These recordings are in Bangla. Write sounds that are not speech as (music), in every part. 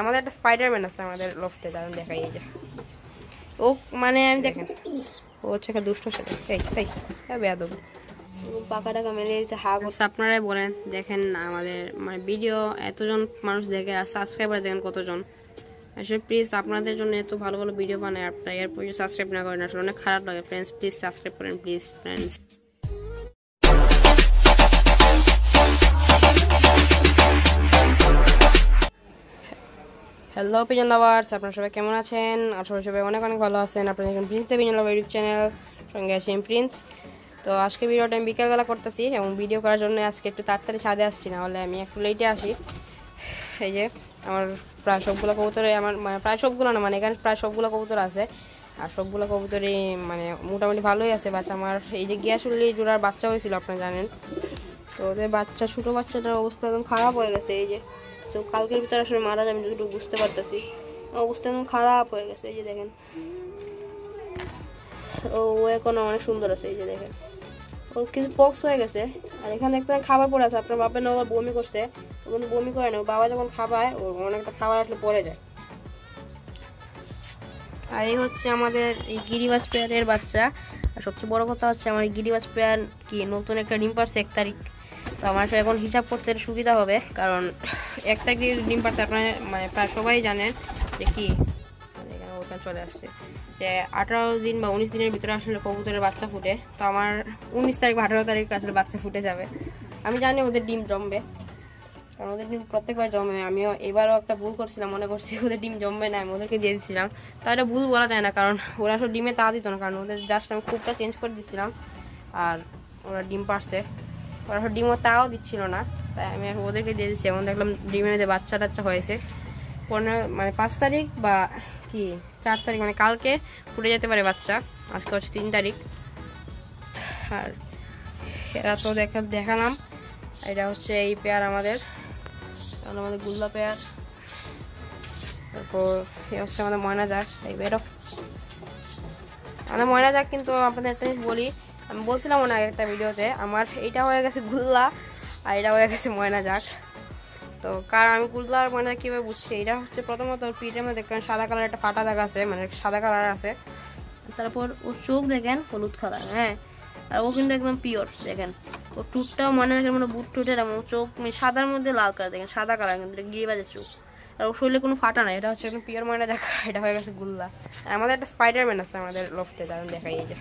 আমাদের একটা স্পাইডারম্যান আছে আমাদের লফটে দাঁড়ান দেখাই এই যে। ও মানে আমি দেখেন। ও হচ্ছে একটা দুষ্ট ছেলে। এই এই বেয়াদব। পাকা টাকা মেরে হা আপনারাই বলেন দেখেন আমাদের মানে ভিডিও এতজন মানুষ দেখে আর সাবস্ক্রাইবার দেখেন কতজন। আসলে প্লিজ আপনাদের জন্য এত ভালো ভালো ভিডিও বানায় আপনারা এরপর সাবস্ক্রাইব না করেন আসলে অনেক খারাপ লাগে। ফ্রেন্ডস প্লিজ সাবস্ক্রাইব করেন please friends hello pigeon lovers আপনারা সবাই কেমন আছেন? আসলে সবাই অনেক অনেক ভালো আছেন। আপনারা দেখেন Prince Pigeon Lover YouTube channel সঙ্গে আছি প্রিন্স তো আজকে ভিডিওটা আমি বিকেলবেলা করতেছি এবং ভিডিও করার জন্য আজকে একটু তাড়াতাড়ি সাদে আসছি, না হলে আমি একটু লেটে আসি। এই যে, আমার প্রায় সবগুলো কবুতরে, আমার মানে প্রায় সবগুলো না মানে এখানে প্রায় সবগুলো কবুতর আছে। আর সবগুলো কবুতরই মানে মোটামুটি ভালোই আছে বাচ্চা আমার এই যে গিয়াসুল্লি জোড়ার বাচ্চা হয়েছিল, আপনারা জানেন। তো ওদের বাচ্চা, ছোটো বাচ্চাটার অবস্থা একদম খারাপ হয়ে গেছে, এই যে। তো কালকের ভিতরে আসলে মারা যাবে যতটুকু বুঝতে পারতেছি। অবস্থা একদম খারাপ হয়ে গেছে, এই যে দেখেন। ও এখন অনেক সুন্দর আছে, এই যে দেখেন। ওর কিছু পক্স হয়ে গেছে, আর এখানে একটা খাবার পড়ে আছে, আপনার বাপের নবার বমি করছে, ও কিন্তু বমি করে না বাবা যখন খাবায়, ও অনেকটা খাবার আসলে পড়ে যায়। আর এই হচ্ছে আমাদের এই গিরিবাস প্লেয়ারের বাচ্চা, আর সবচেয়ে বড় কথা হচ্ছে আমার এই গিরিবাজ প্লেয়ার কি, নতুন একটা ডিম পারছে এক তারিখ। তো আমার তো এখন হিসাব করতে সুবিধা হবে, কারণ একটা কি ডিম পারছে আপনারা মানে প্রায় সবাই জানেন যে কি মানে ওখানে চলে আসছে, যে আঠারো দিন বা উনিশ দিনের ভিতরে আসলে কবুতরের বাচ্চা ফুটে, তো আমার উনিশ তারিখ বা আঠারো তারিখ আসলে বাচ্চা ফুটে যাবে। আমি জানি ওদের ডিম জমবে, কারণ ওদের ডিম প্রত্যেকবার জমে, আমিও এবারও একটা ভুল করছিলাম, মনে করছি (laughs) ওদের ডিম জমবে না, আমি ওদেরকে দিয়ে দিচ্ছিলাম তা এটা ভুল বলা যায় না, কারণ ওরা আসলে ডিমে তা দিত না, কারণ ওদের জাস্ট আমি খুবটা চেঞ্জ করে দিচ্ছিলাম আর ওরা ডিম পারছে ওরা ডিমও তাও দিচ্ছিল না। তাই আমি ওদেরকে দিয়ে দিচ্ছি। এবং দেখলাম ডিমের মধ্যে বাচ্চা টাচ্চা হয়েছে। পনেরো মানে পাঁচ তারিখ বা কি? চার তারিখ মানে কালকে ফুটে যেতে পারে বাচ্চা। আজকে হচ্ছে তিন তারিখ। আর এরা তো দেখা দেখালাম। এটা হচ্ছে এই পেয়ার আমাদের। আমাদের গুল্লা পেয়ার। তারপর এ হচ্ছে আমাদের ময়না যাক এই বেরো। আমাদের ময়না যাক কিন্তু আপনাদের একটা জিনিস বলি আমি বলছিলাম ওনা একটা ভিডিওতে, আমার এটা হয়ে গেছে গুল্লা, আর এটা হয়ে গেছে ময়না যাক তো কারণ আমি গুল্লা আর ময়না কীভাবে বুঝছি? এটা হচ্ছে প্রথমত ওর পিঠের মধ্যে দেখেন সাদা কালার একটা ফাটা দাগ আছে মানে সাদা কালার আছে। তারপর ওর চোখ দেখেন, হলুদ কালার হ্যাঁ? আর ও কিন্তু একদম পিওর দেখেন। ও টুটটাও মনে দেখেন মানে বুট টুটের, এবং চোখ মানে সাদার মধ্যে লাল কালার দেখেন, সাদা কালার কিন্তু গিরিবাজের চোখ। আর ওর শরীরে কোনো ফাটা নাই, এটা হচ্ছে একদম পিওর ময়না দেখা (laughs) এটা হয়ে গেছে গুল্লা। আমাদের একটা স্পাইডারম্যান আছে আমাদের লফটে দাঁড়ান দেখাই এই যে।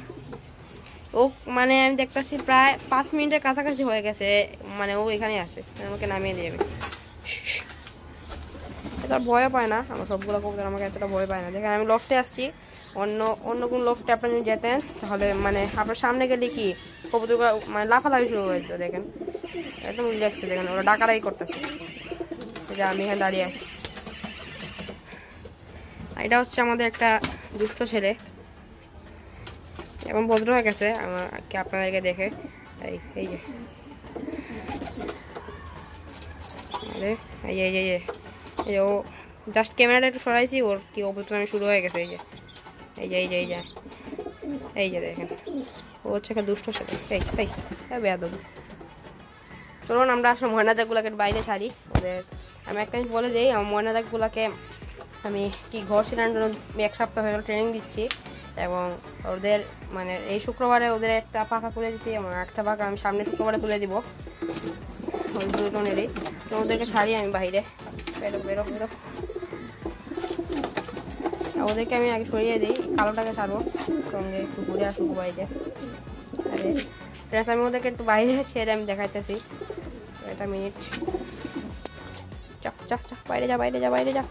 ও মানে আমি দেখতেছি প্রায় পাঁচ মিনিটের কাছাকাছি হয়ে গেছে মানে ও এখানে আছে, আমাকে নামিয়ে দিয়ে যাবে। এটা ভয় পায় না, আমার সবগুলো কবুতর আমাকে এতটা ভয় পায় না। দেখেন, আমি লফটে আসছি, অন্য অন্য কোন লফটে আপনি যদি যেতেন, তাহলে মানে আপনার সামনে গেলে কি কবুতরগুলো মানে লাফালাফি শুরু হয়েছে দেখেন। একদম রিল্যাক্সে দেখেন, ওরা ডাকারাই করতেছে। যে আমি এখানে দাঁড়িয়ে আছি। এটা হচ্ছে আমাদের একটা দুষ্ট ছেলে। এবং ভদ্র হয়ে গেছে, আমার আপনাদেরকে দেখে। এই এই যে। আরে, এই এই এই এই ও জাস্ট ক্যামেরাটা একটু সরাইছি, ওর কি অবস্থান শুরু হয়ে গেছে, এই যে। এই যে এই যে এই যে। এই যে দেখেন। ও হচ্ছে একটা দুষ্ট ছেলে এই এই বেয়াদব। চলুন আমরা আসলে ময়না দাগগুলোকে বাইরে ছাড়ি। ওদের আমি একটা জিনিস বলে দিই, আমার ময়না দাগগুলোকে আমি কি ঘর ছিলানোর জন্য এক সপ্তাহ হয়ে গেল ট্রেনিং দিচ্ছি এবং ওদের মানে এই শুক্রবারে ওদের একটা পাখা খুলে দিচ্ছি এবং একটা পাখা আমি সামনে শুক্রবারে তুলে দিব। ওই দুজনেরই। তো ওদেরকে ছাড়ি আমি বাইরে বেরো বেরো বেরো। ওদেরকে আমি আগে সরিয়ে দিই, কালোটাকে ছাড়বো। সঙ্গে একটু ঘুরে আসুক বাইরে। আরে আমি ওদেরকে একটু বাইরে ছেড়ে আমি দেখাইতেছি। একটা মিনিট। চাক চাক চাক বাইরে যা বাইরে যা বাইরে যা।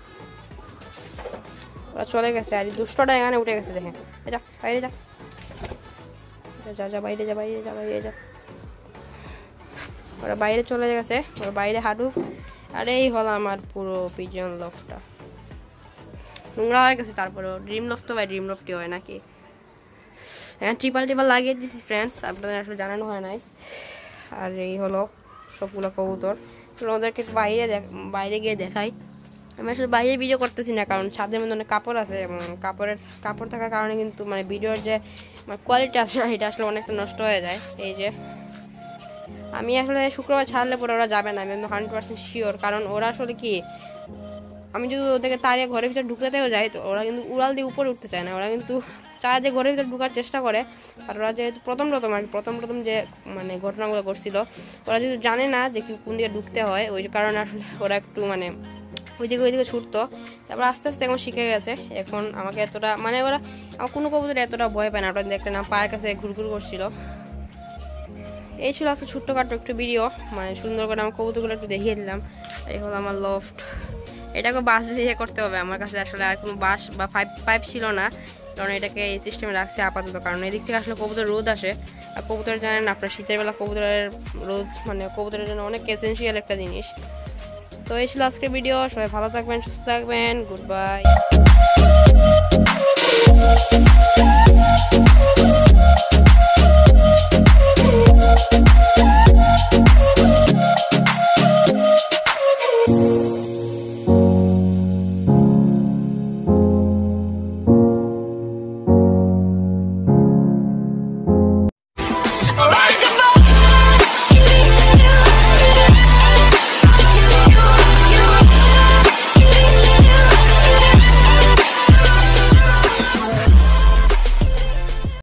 ওরা চলে গেছে, আর দুষ্টটা এখানে উঠে গেছে, দেখেন। যা, বাইরে যা। যা যা, বাইরে যা বাইরে যা বাইরে যা। ওরা বাইরে চলে গেছে, ওরা বাইরে হাঁটুক আর এই হলো আমার পুরো পিজন লফটা নোংরা হয়ে গেছে, তারপরেও ড্রিম লফ তো ভাই ড্রিম লফটি হয় নাকি? হ্যাঁ ট্রিপাল টিপাল লাগিয়ে দিছি ফ্রেন্ডস আপনাদের আসলে জানানো হয় নাই। আর এই হলো সবগুলো কবুতর। ওদেরকে বাইরে বাইরে গিয়ে দেখাই। আমি আসলে বাইরে ভিডিও করতেছি না, কারণ ছাদের মধ্যে অনেক কাপড় আছে এবং কাপড়ের, কাপড় থাকার কারণে কিন্তু মানে ভিডিওর যে মানে কোয়ালিটি আছে, এটা আসলে অনেকটা নষ্ট হয়ে যায়। এই যে, আমি আসলে শুক্রবার ছাড়লে পরে ওরা যাবে না, আমি হান্ড্রেড পার্সেন্ট শিওর কারণ ওরা আসলে কি, আমি যদি ওদেরকে তাড়িয়ে ঘরের ভিতরে ঢুকাতেও যাই, তো ওরা কিন্তু উড়াল দিয়ে উপরে উঠতে চায় না, ওরা কিন্তু চায় যে ঘরের ভিতরে ঢুকার চেষ্টা করে, আর ওরা যেহেতু প্রথম প্রথম আর প্রথম প্রথম যে মানে ঘটনাগুলো করছিল ওরা যেহেতু জানে না যে কোন দিকে ঢুকতে হয়, ওই কারণে আসলে ওরা একটু মানে ওইদিকে ওইদিকে ছুটতো। তারপর আস্তে আস্তে এখন শিখে গেছে। এখন আমাকে এতটা মানে ওরা, আমার কোনো কবুতর এতটা ভয় পায় না। ওটা দেখলে না পায়ের কাছে ঘুরঘুর করছিল। এই ছিল আজকে ছোট্টখাটো একটু ভিডিও মানে সুন্দর করে আমার কবুতরগুলো একটু দেখিয়ে দিলাম। এই হলো আমার লফট এটাকে বাস দিয়ে করতে হবে। আমার কাছে আসলে আর কোনো বাস বা পাইপ পাইপ ছিল না। কারণ এটাকে এই সিস্টেমে রাখছে আপাতত। কারণ এদিক থেকে আসলে কবুতর রোদ আসে। আর কবুতর জানেন, আপনার শীতের বেলা কবুতরের রোদ মানে কবুতরের জন্য অনেক এসেন্সিয়াল একটা জিনিস। তো এই ছিল আজকের ভিডিও সবাই ভালো থাকবেন সুস্থ থাকবেন। Good bye